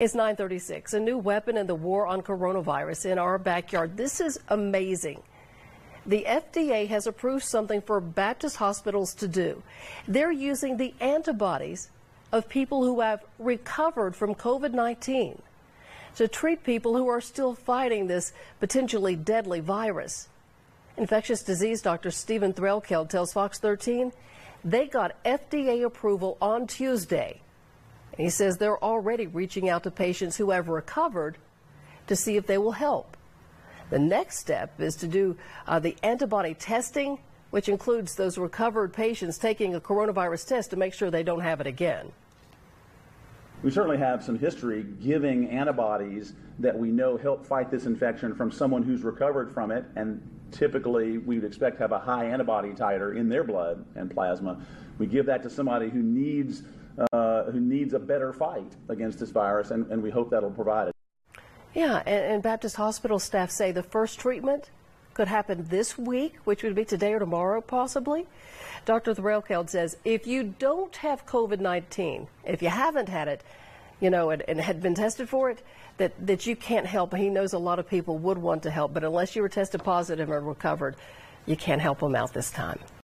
It's 936, a new weapon in the war on coronavirus in our backyard. This is amazing. The FDA has approved something for Baptist hospitals to do. They're using the antibodies of people who have recovered from COVID 19 to treat people who are still fighting this potentially deadly virus. Infectious disease doctor Steven Threlkeld tells Fox 13 they got FDA approval on Tuesday he says they're already reaching out to patients who have recovered to see if they will help. The next step is to do uh, the antibody testing, which includes those recovered patients taking a coronavirus test to make sure they don't have it again. We certainly have some history giving antibodies that we know help fight this infection from someone who's recovered from it, and typically we would expect to have a high antibody titer in their blood and plasma. We give that to somebody who needs uh, who needs a better fight against this virus, and, and we hope that'll provide it. Yeah, and, and Baptist hospital staff say the first treatment could happen this week, which would be today or tomorrow, possibly. Dr. Threlkeld says if you don't have COVID 19, if you haven't had it, you know, and, and, had been tested for it, that, that you can't help. He knows a lot of people would want to help, but unless you were tested positive and recovered, you can't help them out this time.